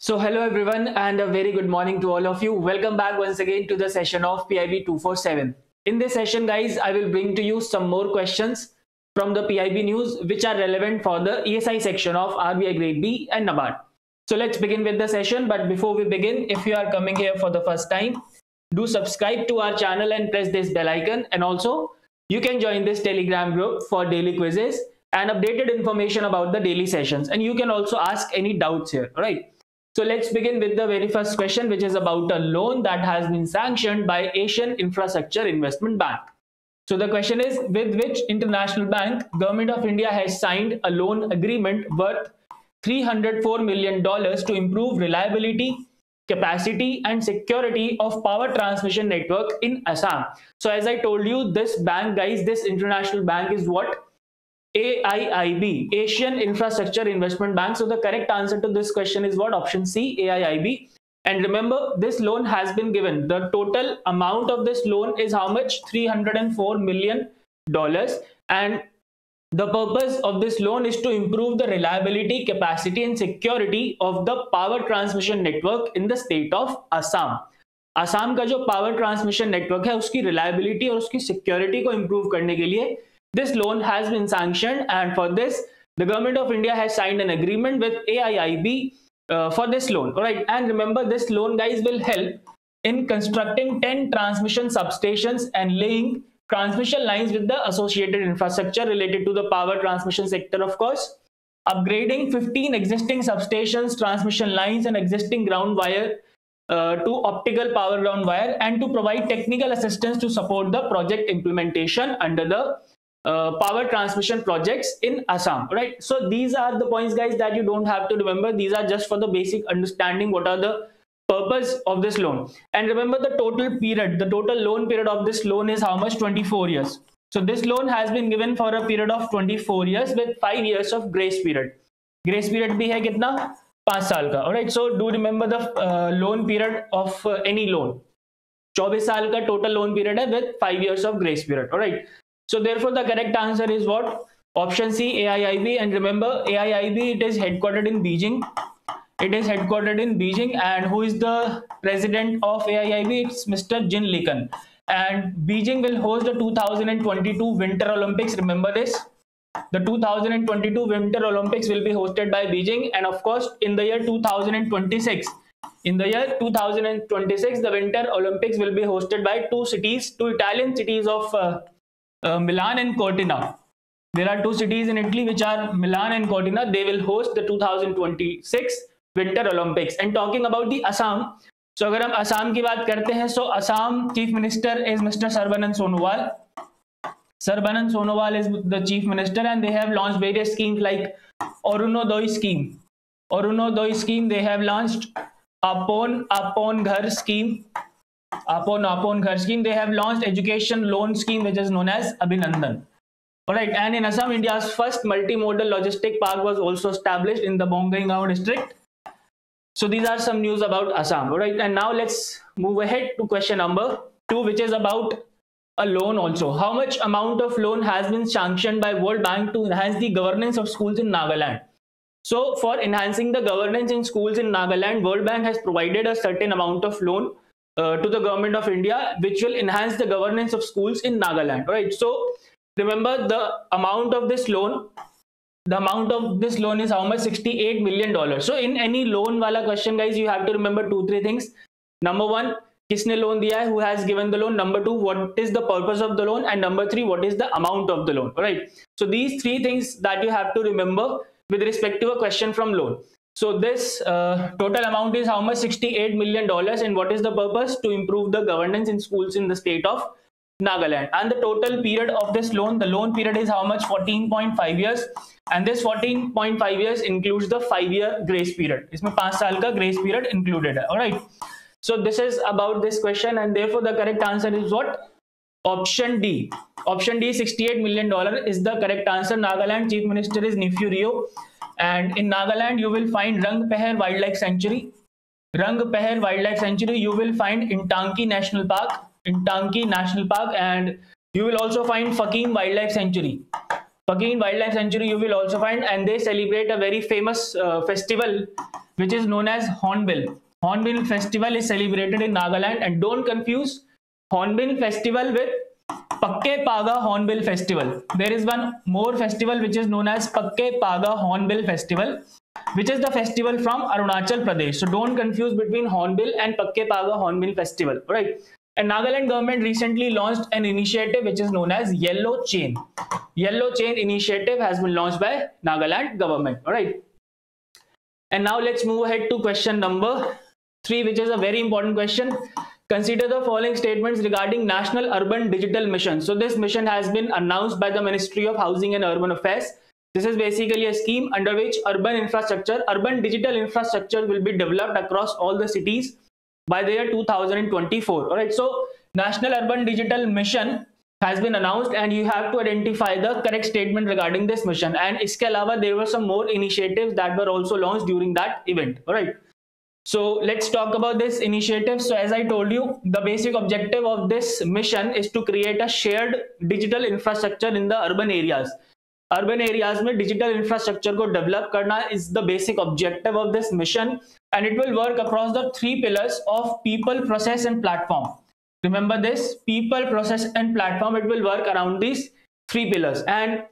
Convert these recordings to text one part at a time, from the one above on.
So hello everyone and a very good morning to all of you. Welcome back once again to the session of PIB 247. In this session guys, I will bring to you some more questions from the PIB news which are relevant for the ESI section of RBI grade B and NABARD. So let's begin with the session but before we begin, if you are coming here for the first time, do subscribe to our channel and press this bell icon and also you can join this telegram group for daily quizzes and updated information about the daily sessions and you can also ask any doubts here, right? So let's begin with the very first question, which is about a loan that has been sanctioned by Asian Infrastructure Investment Bank. So the question is, with which international bank Government of India has signed a loan agreement worth $304 million to improve reliability, capacity and security of power transmission network in Assam. So as I told you, this bank guys, this international bank is what? AIIB, Asian Infrastructure Investment Bank. So the correct answer to this question is what? Option C, AIIB. And remember, this loan has been given. The total amount of this loan is how much? $304 million. And the purpose of this loan is to improve the reliability, capacity and security of the power transmission network in the state of Assam. Assam का जो power transmission network है उसकी reliability और उसकी security को improve करने के लिए this loan has been sanctioned and for this, the government of India has signed an agreement with AIIB uh, for this loan. All right. And remember this loan guys will help in constructing 10 transmission substations and laying transmission lines with the associated infrastructure related to the power transmission sector, of course, upgrading 15 existing substations, transmission lines and existing ground wire uh, to optical power ground wire and to provide technical assistance to support the project implementation under the uh, power transmission projects in Assam, right? So these are the points, guys, that you don't have to remember. These are just for the basic understanding what are the purpose of this loan. And remember the total period, the total loan period of this loan is how much? 24 years. So this loan has been given for a period of 24 years with 5 years of grace period. Grace period bhi hai kitna? 5 saal ka. Alright, so do remember the uh, loan period of uh, any loan. 24 साल का total loan period है with five years of grace period right so therefore the correct answer is what? Option C, AIIB. And remember, AIIB, it is headquartered in Beijing. It is headquartered in Beijing. And who is the president of AIIB? It's Mr. Jin Liqun. And Beijing will host the 2022 Winter Olympics. Remember this? The 2022 Winter Olympics will be hosted by Beijing. And of course, in the year 2026, in the year 2026, the Winter Olympics will be hosted by two cities, two Italian cities of uh, uh, Milan and Cortina. There are two cities in Italy which are Milan and Cortina. They will host the 2026 Winter Olympics. And talking about the Assam, so अगर हम असम की बात करते हैं so Assam chief minister is mister Sarbananda Sonowal Sarbananda Sonowal is the chief minister and they have launch various schemes like Arunoday scheme Arunoday scheme they have launched Apun Apun Ghar scheme Apun Apun Ghar scheme, they have launched education loan scheme which is known as Abhinandan. Alright, and in Assam, India's first multimodal logistic park was also established in the Bongaigaon district. So these are some news about Assam. Alright, and now let's move ahead to question number two, which is about a loan also. How much amount of loan has been sanctioned by World Bank to enhance the governance of schools in Nagaland? So for enhancing the governance in schools in Nagaland, World Bank has provided a certain amount of loan uh, to the government of India, which will enhance the governance of schools in Nagaland, right? So remember the amount of this loan, the amount of this loan is how much? $68 million. So in any loan wala question, guys, you have to remember two, three things. Number one, किसने loan दिया है who has given the loan number two what is the purpose of the loan and number three what is the amount of the loan right so these three things that you have to remember with respect to a question from loan so this uh, total amount is how much? $68 million. And what is the purpose? To improve the governance in schools in the state of Nagaland. And the total period of this loan, the loan period is how much? 14.5 years. And this 14.5 years includes the five-year grace period. इसमें पांच साल का grace period included All right. So this is about this question, and therefore the correct answer is what? Option D. Option D, $68 million is the correct answer. Nagaland Chief Minister is Neiphiu Rio. And in Nagaland, you will find Rangapahar Wildlife Sanctuary. Rangapahar Wildlife Sanctuary, you will find in Intanki National Park, In Intanki National Park, and you will also find Fakim Wildlife Sanctuary. Fakim Wildlife Sanctuary, you will also find, and they celebrate a very famous uh, festival which is known as Hornbill. Hornbill festival is celebrated in Nagaland and don't confuse Hornbill festival with Pakke Paga Hornbill festival. There is one more festival which is known as Pakke Paga Hornbill festival which is the festival from Arunachal Pradesh. So don't confuse between Hornbill and Pakke Paga Hornbill festival. Right. And Nagaland government recently launched an initiative which is known as Yellow Chain. Yellow Chain initiative has been launched by Nagaland government. All right. And now let's move ahead to question number three, which is a very important question. Consider the following statements regarding National Urban Digital Mission. So this mission has been announced by the Ministry of Housing and Urban Affairs. This is basically a scheme under which urban infrastructure, urban digital infrastructure will be developed across all the cities by the year 2024. All right. So National Urban Digital Mission has been announced and you have to identify the correct statement regarding this mission. And iske alawa, there were some more initiatives that were also launched during that event. All right. So let's talk about this initiative. So as I told you, the basic objective of this mission is to create a shared digital infrastructure in the urban areas. Urban areas में digital infrastructure को develop करना is the basic objective of this mission and it will work across the three pillars of people, process and platform. Remember this, people, process and platform, it will work around these three pillars and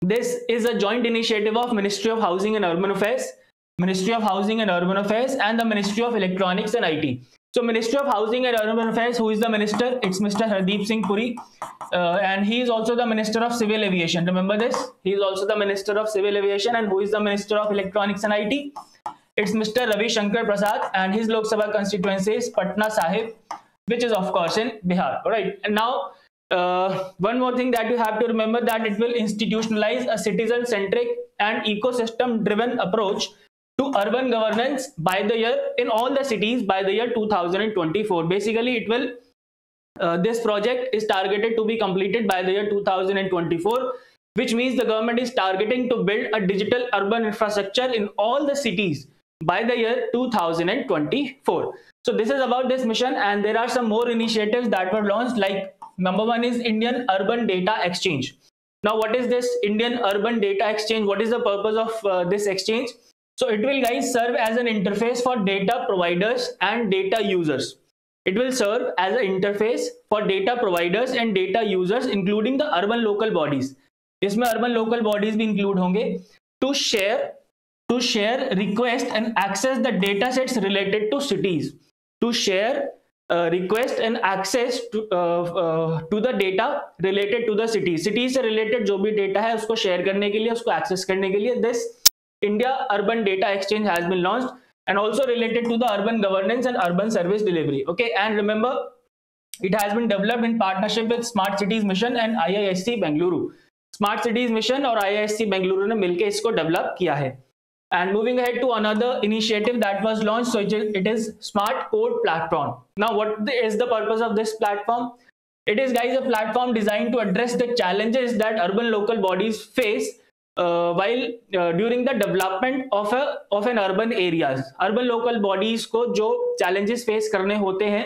this is a joint initiative of Ministry of Housing and Urban Affairs Ministry of Housing and Urban Affairs and the Ministry of Electronics and IT. So Ministry of Housing and Urban Affairs, who is the minister? It's Mr. Hardeep Singh Puri. Uh, and he is also the Minister of Civil Aviation. Remember this? He is also the Minister of Civil Aviation. And who is the Minister of Electronics and IT? It's Mr. Ravi Shankar Prasad. And his Lok Sabha constituency is Patna Sahib, which is of course in Bihar. All right. And now uh, one more thing that you have to remember that it will institutionalize a citizen-centric and ecosystem-driven approach to urban governance by the year in all the cities by the year 2024 basically it will uh, this project is targeted to be completed by the year 2024 which means the government is targeting to build a digital urban infrastructure in all the cities by the year 2024 so this is about this mission and there are some more initiatives that were launched like number one is indian urban data exchange. Now what is this indian urban data exchange? What is the purpose of uh, this exchange so it will guys serve as an interface for data providers and data users. It will serve as an interface for data providers and data users including the urban local bodies. इसमें urban local bodies भी include होंगे to share to share request and access the data sets related to cities to share uh, request and access to uh, uh, to the data related to the city city से related जो भी data है उसको share करने के लिए उसको access करने के लिए this India Urban Data Exchange has been launched and also related to the urban governance and urban service delivery. Okay, and remember, it has been developed in partnership with Smart Cities Mission and IISc Bengaluru. Smart Cities Mission or IISc Bengaluru ने मिलके इसको develop किया है. And moving ahead to another initiative that was launched, so it is, it is Smart Code Platform. Now, what is the purpose of this platform? It is, guys, a platform designed to address the challenges that urban local bodies face uh, while uh, during the development of a of an urban areas urban local bodies को जो challenges face करने होते हैं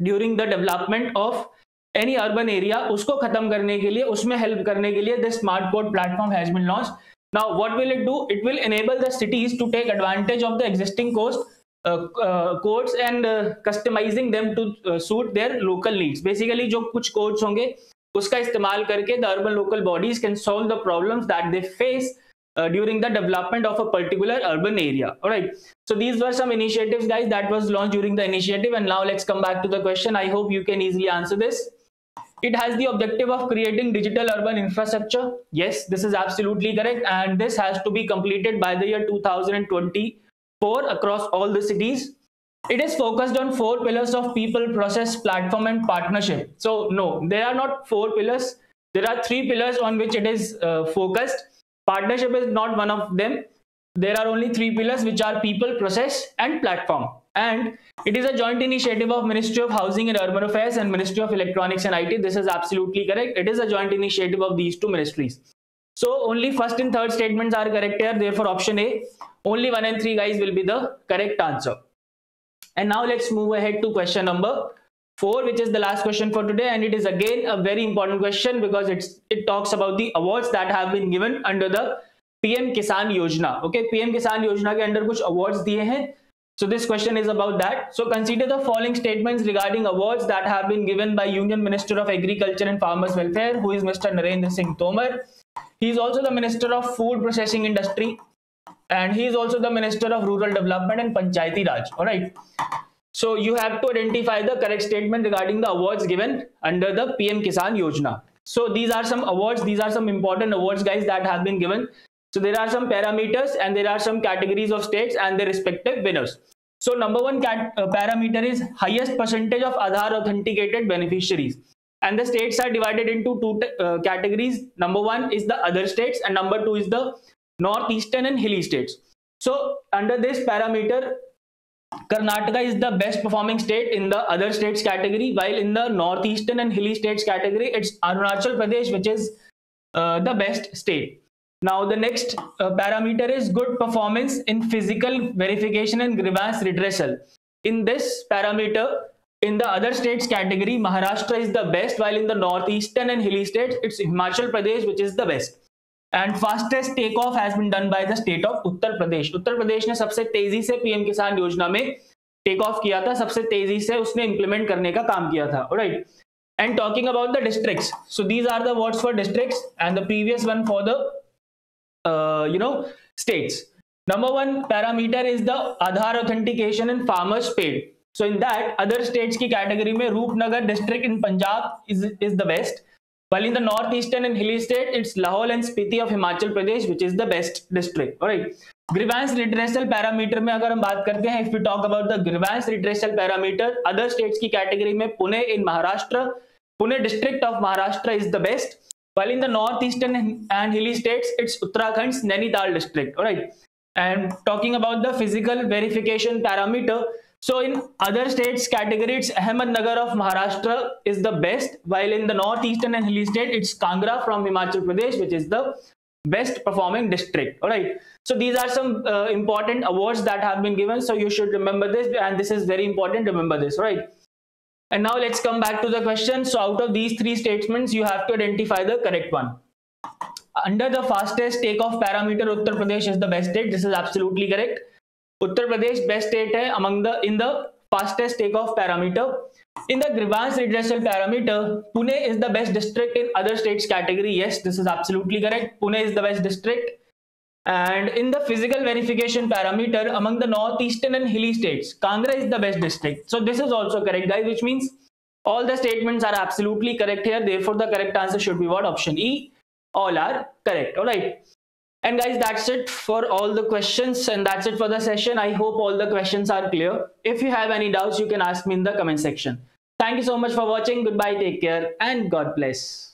during the development of any urban area उसको खत्म करने के लिए उसमें help करने के लिए this smart code platform has been launched now what will it do it will enable the cities to take advantage of the existing coast uh, uh, codes and uh, customizing them to uh, suit their local needs basically जो कुछ codes होंगे उसका इस्तेमाल करके the urban local bodies can solve the problems that they face uh, during the development of a particular urban area all right so these were some initiatives guys that was launched during the initiative and now let's come back to the question i hope you can easily answer this it has the objective of creating digital urban infrastructure yes this is absolutely correct and this has to be completed by the year 2024 across all the cities it is focused on four pillars of people process platform and partnership. So no there are not four pillars. There are three pillars on which it is uh, focused. Partnership is not one of them. There are only three pillars which are people process and platform. And it is a joint initiative of ministry of housing and urban affairs and ministry of electronics and it this is absolutely correct. It is a joint initiative of these two ministries. So only first and third statements are correct here. Therefore option a only one and three guys will be the correct answer and now let's move ahead to question number four, which is the last question for today. And it is again a very important question because it's it talks about the awards that have been given under the PM किसान योजना okay PM किसान योजना के under कुछ awards दिए हैं So this question is about that. So consider the following statements regarding awards that have been given by Union Minister of Agriculture and Farmers Welfare, who is Mr. Narendra Singh Tomar. He is also the Minister of Food Processing Industry, and he is also the Minister of Rural Development and Panchayati Raj. All right. So you have to identify the correct statement regarding the awards given under the PM Kisan Yojana. So these are some awards. These are some important awards, guys, that have been given so there are some parameters and there are some categories of states and their respective winners. So number one cat, uh, parameter is highest percentage of Aadhaar authenticated beneficiaries. And the states are divided into two uh, categories. Number one is the other states and number two is the northeastern and hilly states. So under this parameter, Karnataka is the best performing state in the other states category, while in the northeastern and hilly states category, it's Arunachal Pradesh, which is uh, the best state. Now the next uh, parameter is good performance in physical verification and grievance redressal. In this parameter, in the other states category, Maharashtra is the best, while in the northeastern and hilly states, it's Himachal Pradesh which is the best. And fastest take off has been done by the state of Uttar Pradesh Uttar Pradesh ने सबसे तेज़ी से PM किसान योजना में take off किया था। सबसे तेज़ी से उसने इंप्लीमेंट करने का काम किया था। Right and talking about the districts so these are the words for districts and the previous one for the you know states number one parameter is the Aadhaar authentication in farmers paid so in that other states की category में Rupnagar district in Punjab is is the best while in the northeastern and hilly state it's Lahaul and Spiti of Himachal Pradesh which is the best district all right grievance redressal parameter में अगर हम बात करते हैं if we talk about the grievance redressal parameter other states की category में Pune in Maharashtra Pune district of Maharashtra is the best While in the northeastern and hilly states, it's Uttarakhand's Nainital district. All right. And talking about the physical verification parameter, so in other states category, it's Ahmednagar of Maharashtra is the best, while in the northeastern and hilly state, it's Kangra from Himachal Pradesh, which is the best performing district. All right. So these are some uh, important awards that have been given. So you should remember this, and this is very important. Remember this, right? And now let's come back to the question. So out of these three statements, you have to identify the correct one. Under the fastest takeoff parameter, Uttar Pradesh is the best state. This is absolutely correct. Uttar Pradesh best state hai among the in the fastest takeoff parameter. In the grievance redressal parameter, Pune is the best district in other states category. Yes, this is absolutely correct. Pune is the best district. And in the physical verification parameter among the northeastern and hilly states, Kangra is the best district. So this is also correct, guys, which means all the statements are absolutely correct here. Therefore, the correct answer should be what? Option E. All are correct. All right. And guys, that's it for all the questions and that's it for the session. I hope all the questions are clear. If you have any doubts, you can ask me in the comment section. Thank you so much for watching. Goodbye. Take care and God bless.